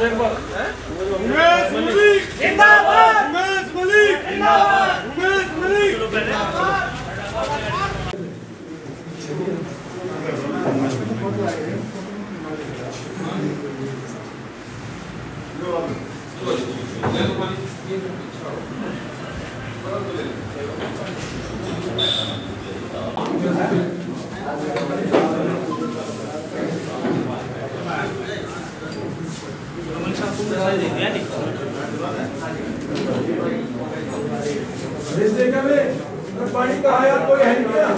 उमेश मलिक। जिंदाबाद। उमेश मलिक। जिंदाबाद। उमेश मलिक। पानी का आया कोई है। क्या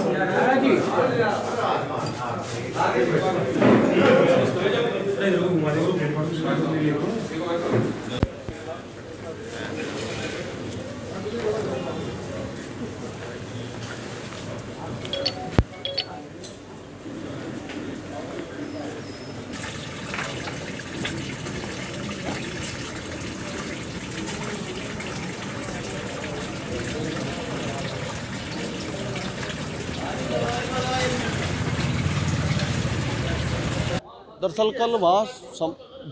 दरअसल कल वहाँ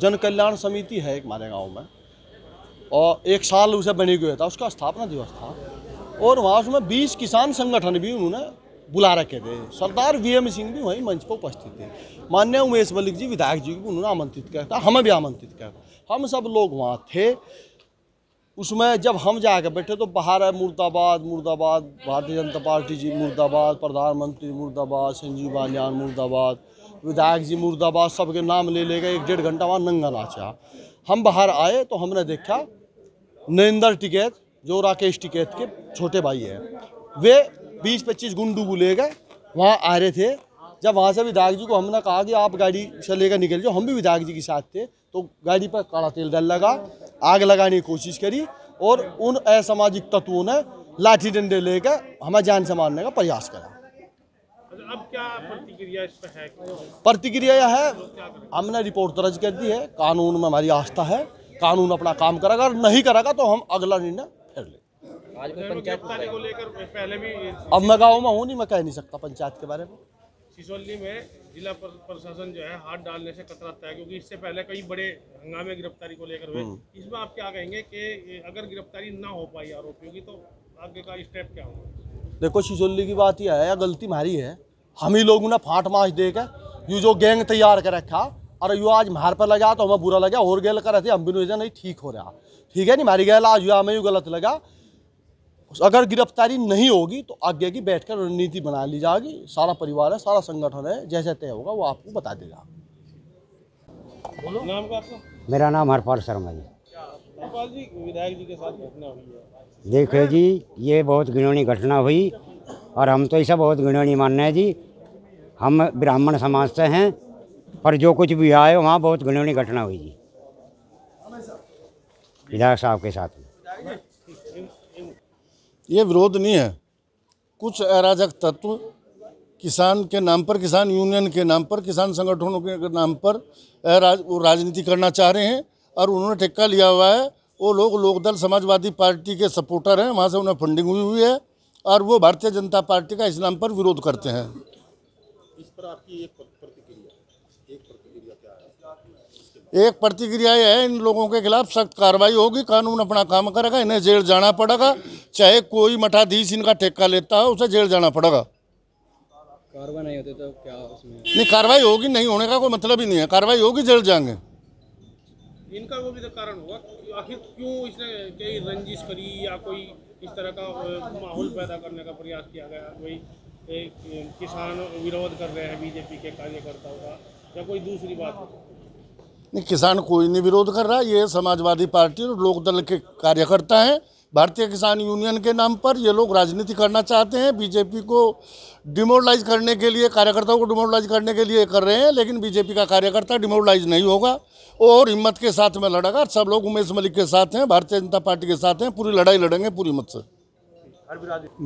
जन कल्याण समिति है एक हमारे गाँव में, और एक साल उसे बनी हुआ था, उसका स्थापना दिवस था, और वहाँ उसमें 20 किसान संगठन भी उन्होंने बुला रखे थे। सरदार वी एम सिंह भी वहीं मंच पर उपस्थित थे। मान्य उमेश मलिक जी, विधायक जी को उन्होंने आमंत्रित किया था, हमें भी आमंत्रित किया था। हम सब लोग वहाँ थे। उसमें जब हम जाकर बैठे तो बाहर है मुर्दाबाद मुर्दाबाद, भारतीय जनता पार्टी जी मुर्दाबाद, प्रधानमंत्री मुर्दाबाद, संजीव बालियान मुर्दाबाद विधायक जी मुर्दाबाद सबके नाम ले ले गए, एक डेढ़ घंटा वहाँ नंगा नाचा। हम बाहर आए तो हमने देखा, नरेंद्र टिकैत, जो राकेश टिकैत के छोटे भाई हैं, वे बीस पच्चीस गुंडू को ले गए, वहाँ आ रहे थे। जब वहाँ से विधायक जी को हमने कहा कि आप गाड़ी से लेकर निकल जाओ, हम भी विधायक जी के साथ थे तो गाड़ी पर काला तेल डाल लगा, आग लगाने की कोशिश करी, और उन असामाजिक तत्वों ने लाठी डंडे लेकर हमें जान से मारने का प्रयास करा। अब क्या प्रतिक्रिया इस पर है प्रतिक्रिया यह है हमने रिपोर्ट दर्ज कर दी है कानून में हमारी आस्था है कानून अपना काम करेगा और नहीं करेगा तो हम अगला निर्णय फिर लें। गिरफ्तारी को लेकर पहले भी अब मैं गाँव में हूँ नहीं मैं कह नहीं सकता पंचायत के बारे में। सिसोली में जिला प्रशासन जो है हाथ डालने से कतराता है क्योंकि इससे पहले कई बड़े हंगामे गिरफ्तारी को लेकर हुए। इसमें आप क्या कहेंगे कि अगर गिरफ्तारी ना हो पाई आरोपियों की तो आगे का स्टेप क्या होगा? देखो सिसोली की बात यह है गलती हमारी है हम ही लोगों ने फाट माश दे के यू जो गैंग तैयार कर रखा और यू आज मार पर लगा तो हमें बुरा लगा और गेल कर रहे थे हम भी नहीं नहीं ठीक हो रहा। ठीक है नहीं मारी गैल आज यू हमें यू गलत लगा। अगर गिरफ्तारी नहीं होगी तो आगे की बैठकर रणनीति बना ली जाएगी। सारा परिवार है सारा संगठन है जैसे तय होगा वो आपको बता देगा। नाम का मेरा नाम हरपाल शर्मा जी। गोपाल जी विधायक जी के साथ घटना हुई है। देखिए जी ये बहुत घिनौनी घटना हुई और हम तो ऐसा बहुत घिनौनी मानना है जी। हम ब्राह्मण समाज से हैं, पर जो कुछ भी आए, वहाँ बहुत घिनौनी घटना हुई जी। विधायक साहब के साथ में। ये विरोध नहीं है। कुछ अराजक तत्व किसान के नाम पर, किसान यूनियन के नाम पर, किसान संगठनों के नाम पर अराज, वो राजनीति करना चाह रहे हैं और उन्होंने ठेका लिया हुआ है। वो लोग लोकदल समाजवादी पार्टी के सपोर्टर हैं, वहाँ से उन्हें फंडिंग हुई हुई है और वो भारतीय जनता पार्टी का इस नाम पर विरोध करते हैं। एक प्रतिक्रिया यह है इन लोगों के खिलाफ सख्त कार्रवाई होगी कानून अपना काम करेगा इन्हें जेल जाना पड़ेगा चाहे कोई मठाधीश इनका ठेका लेता है उसे जेल जाना पड़ेगा। कार्रवाई नहीं होती तो क्या उसमें? नहीं कार्रवाई होगी नहीं होने का कोई मतलब ही नहीं है। कार्रवाई होगी जेल जाएँगे। इनका वो भी तो कारण होगा आखिर क्यों इसने कई रंजिश करी या कोई इस तरह का माहौल पैदा करने का प्रयास किया गया कोई एक, किसान विरोध कर रहे हैं बीजेपी के कार्यकर्ताओं का या कोई दूसरी बात नहीं किसान कोई नहीं विरोध कर रहा ये समाजवादी पार्टी और लोकदल के कार्यकर्ता हैं। भारतीय किसान यूनियन के नाम पर ये लोग राजनीति करना चाहते हैं बीजेपी को डिमोरलाइज करने के लिए कार्यकर्ताओं को डिमोरलाइज करने के लिए कर रहे हैं लेकिन बीजेपी का कार्यकर्ता डिमोरलाइज नहीं होगा। और हिम्मत के साथ में लड़ेगा सब लोग उमेश मलिक के साथ हैं भारतीय जनता पार्टी के साथ हैं पूरी लड़ाई लड़ेंगे पूरी हिम्मत से।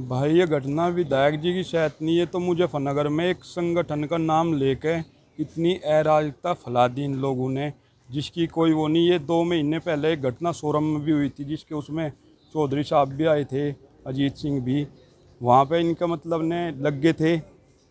भाई, ये घटना विधायक जी की शायद नहीं है तो मुजफ्फरनगर में एक संगठन का नाम लेके इतनी अराजकता फैला दी इन लोगों ने, जिसकी कोई वो नहीं है। दो महीने पहले एक घटना सोरम में भी हुई थी, जिसके उसमें चौधरी साहब भी आए थे, अजीत सिंह भी। वहाँ पे इनका मतलब ने लग गए थे,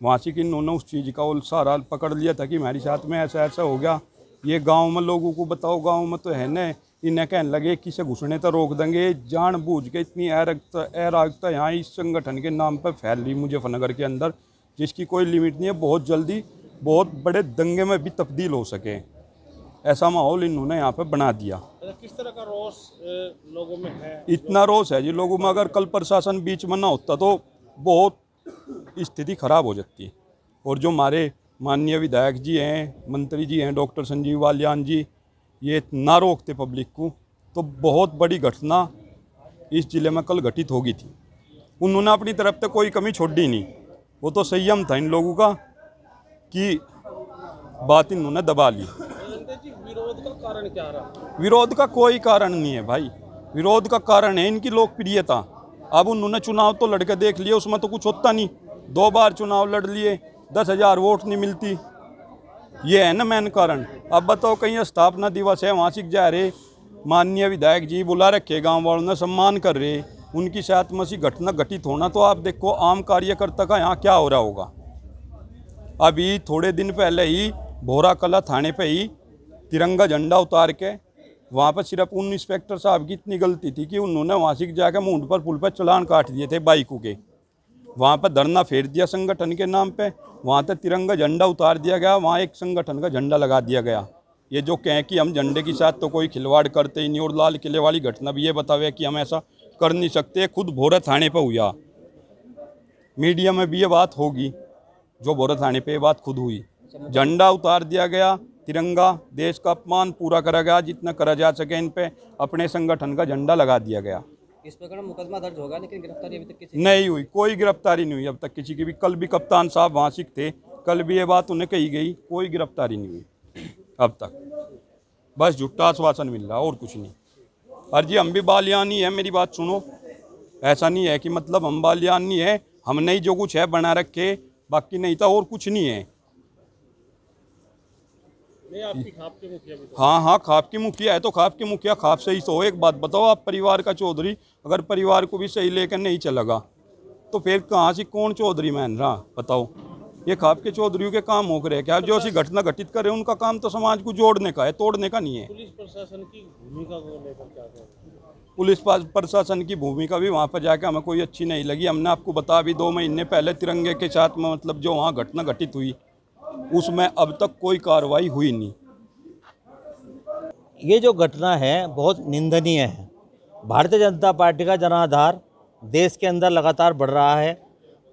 वहाँ से कि इन्होंने उस चीज़ का सारा पकड़ लिया था कि हमारे साथ में ऐसा ऐसा हो गया। ये गाँव में लोगों को बताओ, गाँव में तो है न इन्हें कहने लगे किसे घुसने तो रोक देंगे? जान बूझ के इतनी अराजकता अराजकता यहाँ इस संगठन के नाम पर फैल रही मुजफ्फरनगर के अंदर जिसकी कोई लिमिट नहीं है बहुत जल्दी बहुत बड़े दंगे में भी तब्दील हो सके। ऐसा माहौल इन्होंने यहाँ पे बना दिया। अच्छा, किस तरह का रोष लोगों में है? इतना रोष है जी लोगों में अगर कल प्रशासन बीच में ना होता तो बहुत स्थिति खराब हो जाती। और जो हमारे माननीय विधायक जी हैं मंत्री जी हैं डॉक्टर संजीव बालियान जी ये ना रोकते पब्लिक को तो बहुत बड़ी घटना इस ज़िले में कल घटित होगी थी। उन्होंने अपनी तरफ़ से कोई कमी छोड़ी नहीं। वो तो संयम था इन लोगों का कि बात इन्होंने दबा ली। विरोध का कारण क्या रहा विरोध का कोई कारण नहीं है भाई। विरोध का कारण है इनकी लोकप्रियता। अब उन्होंने चुनाव तो लड़के देख लिए, उसमें तो कुछ होता नहीं। दो बार चुनाव लड़ लिए, दस हज़ार वोट नहीं मिलती। ये है ना मेन कारण। अब बताओ, कहीं स्थापना दिवस है, वहाँ सीख जा रहे। माननीय विधायक जी बुला रखे, गाँव वालों ने सम्मान कर रहे। उनकी साथ में सी घटना घटित होना तो आप देखो, आम कार्यकर्ता का यहाँ क्या हो रहा होगा। अभी थोड़े दिन पहले ही भोरा कला थाने पे ही तिरंगा झंडा उतार के वहाँ पर सिर्फ़ उन इंस्पेक्टर साहब की इतनी गलती थी कि उन्होंने वहाँ से जाकर मुंड पर पुल पर चलान काट दिए थे बाइकों के। वहाँ पर धरना फेर दिया संगठन के नाम पे। वहाँ तक तिरंगा झंडा उतार दिया गया, वहाँ एक संगठन का झंडा लगा दिया गया। ये जो कहें कि हम झंडे के साथ तो कोई खिलवाड़ करते ही नहीं, और लाल किले वाली घटना भी ये बतावे कि हम ऐसा कर नहीं सकते खुद भोरा थाने पर हुआ मीडिया में भी ये बात होगी, जो भोरा थाने पर ये बात खुद हुई। झंडा उतार दिया गया, तिरंगा, देश का अपमान पूरा करा गया, जितना करा जा सके इन पे अपने संगठन का झंडा लगा दिया गया। इस प्रकार मुकदमा दर्ज होगा, लेकिन गिरफ्तारी अभी तक किसी नहीं हुई, कोई गिरफ्तारी नहीं हुई अब तक किसी की भी। कल भी कप्तान साहब वहाँ थे, कल भी ये बात उन्हें कही गई, कोई गिरफ्तारी नहीं हुई अब तक। बस झूठा आश्वासन मिल रहा, और कुछ नहीं। और जी, हम भी बालियान ही, मेरी बात सुनो। ऐसा नहीं है कि मतलब हम बालियान है, हमने ही जो कुछ है बना रखे, बाकी नहीं था और कुछ नहीं है नहीं आपकी खाप के मुखिया भी हाँ हाँ खाप की मुखिया है तो खाप की मुखिया खाप से ही तो हो। एक बात बताओ आप परिवार का चौधरी अगर परिवार को भी सही लेकर नहीं चलेगा तो फिर कहाँ से कौन चौधरी मान रहा बताओ। ये खाप के चौधरियों के काम हो रहे क्या जो ऐसी घटना घटित कर करे उनका काम तो समाज को जोड़ने का है तोड़ने का नहीं है। पुलिस प्रशासन की भूमिका को लेकर क्या पुलिस प्रशासन की भूमिका भी वहाँ पर जाकर हमें कोई अच्छी नहीं लगी। हमने आपको बता भी दो महीने पहले तिरंगे के साथ में मतलब जो वहाँ घटना घटित हुई उसमें अब तक कोई कार्रवाई हुई नहीं। ये जो घटना है, बहुत निंदनीय है। भारतीय जनता पार्टी का जनाधार देश के अंदर लगातार बढ़ रहा है।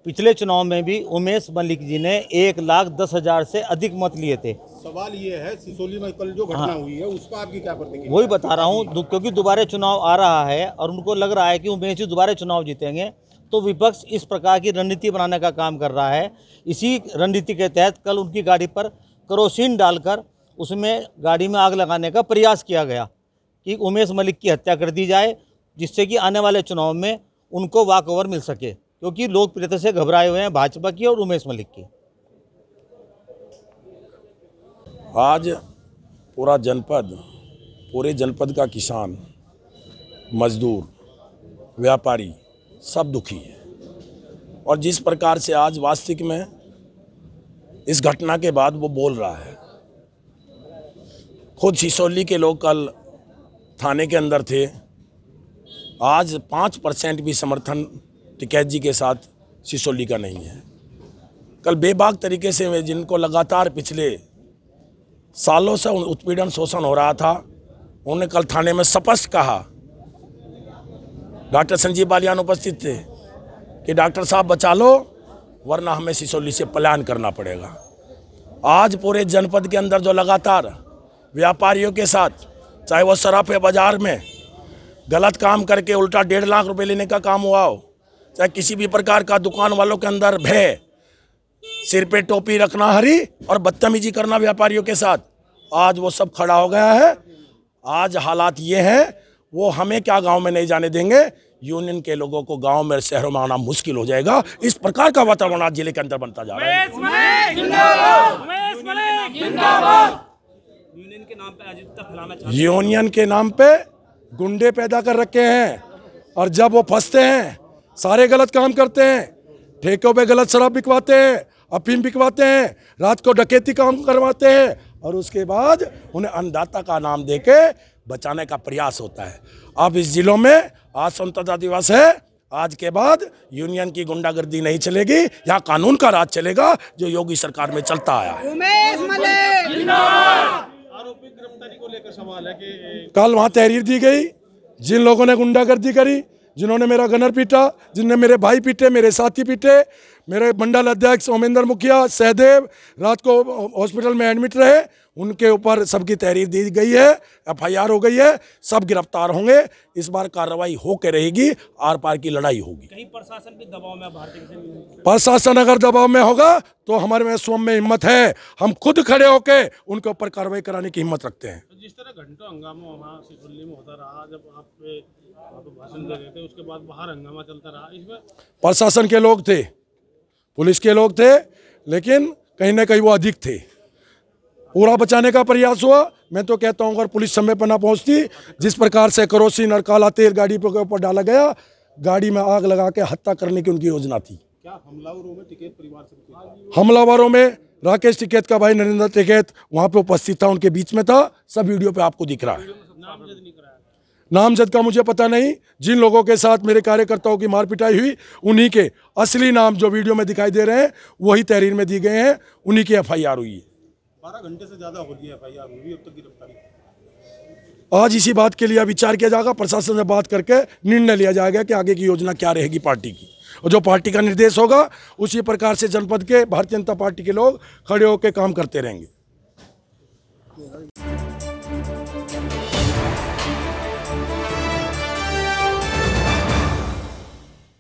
पिछले चुनाव में भी उमेश मलिक जी ने एक लाख दस हज़ार से अधिक मत लिए थे। सवाल ये है सिसोली में कल जो घटना हाँ। हुई है उस पर आपकी क्या प्रतिक्रिया वही बता रहा हूँ क्योंकि दोबारा चुनाव आ रहा है और उनको लग रहा है कि उमेश जी दोबारा चुनाव जीतेंगे तो विपक्ष इस प्रकार की रणनीति बनाने का काम कर रहा है। इसी रणनीति के तहत कल उनकी गाड़ी पर करोसिन डालकर उसमें गाड़ी में आग लगाने का प्रयास किया गया कि उमेश मलिक की हत्या कर दी जाए जिससे कि आने वाले चुनाव में उनको वाक ओवर मिल सके। क्योंकि लोकप्रियता से घबराए हुए हैं भाजपा की और उमेश मलिक की। आज पूरा जनपद, पूरे जनपद का किसान, मजदूर, व्यापारी सब दुखी है। और जिस प्रकार से आज वास्तविक में इस घटना के बाद वो बोल रहा है, खुद सिसोली के लोग कल थाने के अंदर थे। आज पाँच परसेंट भी समर्थन टिकैत जी के साथ सिसोली का नहीं है। कल बेबाक तरीके से जिनको लगातार पिछले सालों से उत्पीड़न शोषण हो रहा था, उन्होंने कल थाने में स्पष्ट कहा। डॉक्टर संजीव बालियान उपस्थित थे कि डॉक्टर साहब बचा लो, वरना हमें सिसोली से पलायन करना पड़ेगा। आज पूरे जनपद के अंदर जो लगातार व्यापारियों के साथ, चाहे वो सराफे बाज़ार में गलत काम करके उल्टा डेढ़ लाख रुपए लेने का काम हुआ हो चाहे किसी भी प्रकार का दुकान वालों के अंदर भय सिर पे टोपी रखना हरी और बदतमीजी करना व्यापारियों के साथ। आज वो सब खड़ा हो गया है। आज हालात ये हैं वो हमें क्या गाँव में नहीं जाने देंगे? यूनियन के लोगों को गाँव में शहरों में आना मुश्किल हो जाएगा। इस प्रकार का वातावरण आज ज़िले के अंदर बनता जा रहा है। यूनियन के नाम पे अजितता फैलाना यूनियन के नाम पे गुंडे पैदा कर रखे हैं और जब वो फंसते हैं सारे गलत काम करते हैं। ठेकों पे गलत शराब बिकवाते हैं अफीम बिकवाते हैं रात को डकैती काम करवाते हैं और उसके बाद उन्हें अन्नदाता का नाम देके बचाने का प्रयास होता है। अब इस जिलों में आज स्वतंत्रता दिवस है। आज के बाद यूनियन की गुंडागर्दी नहीं चलेगी। यहाँ कानून का राज चलेगा जो योगी सरकार में चलता आया है। आरोपी गिरफ्तारी को लेकर सवाल है कि कल वहाँ तहरीर दी गई। जिन लोगों ने गुंडागर्दी करी जिन्होंने मेरा गनर पीटा जिनने मेरे भाई पीटे मेरे साथी पीटे मेरे मंडल अध्यक्ष ओमेंद्र मुखिया सहदेव रात को हॉस्पिटल में एडमिट रहे उनके ऊपर सबकी तहरीर दी गई है एफआईआर हो गई है सब गिरफ़्तार होंगे इस बार कार्रवाई होके रहेगी आर पार की लड़ाई होगी। कहीं प्रशासन भी दबाव में भारतीय प्रशासन अगर दबाव में होगा तो हमारे में स्वयं में हिम्मत है हम खुद खड़े होके उनके ऊपर कार्रवाई कराने की हिम्मत रखते हैं। तो जिस तरह घंटों हंगामा वहाँ में होता रहा जब आप उसके बाद बाहर हंगामा चलता रहा। इसमें प्रशासन के लोग थे पुलिस के लोग थे लेकिन कहीं ना कहीं वो अधिक थे। पूरा बचाने का प्रयास हुआ। मैं तो कहता हूँ अगर पुलिस समय पर ना पहुँचती जिस प्रकार से करोसिन और काला तेल गाड़ी के ऊपर डाला गया गाड़ी में आग लगा के हत्या करने की उनकी योजना थी। क्या हमलावरों में टिकट परिवार से हमलावरों में राकेश टिकेत का भाई नरेंद्र टिकेत वहाँ पे उपस्थित था उनके बीच में था। सब वीडियो पे आपको दिख रहा है। नामजद का मुझे पता नहीं। जिन लोगों के साथ मेरे कार्यकर्ताओं की मार पिटाई हुई उन्हीं के असली नाम जो वीडियो में दिखाई दे रहे हैं वही तहरीर में दी गए हैं। उन्हीं की एफआईआर हुई है। बारह घंटे से ज़्यादा हो गई एफ़ आई आर हुई अब तक गिरफ्तारी। आज इसी बात के लिए विचार किया जाएगा प्रशासन से बात करके निर्णय लिया जाएगा कि आगे की योजना क्या रहेगी पार्टी की। और जो पार्टी का निर्देश होगा उसी प्रकार से जनपद के भारतीय जनता पार्टी के लोग खड़े होकर काम करते रहेंगे।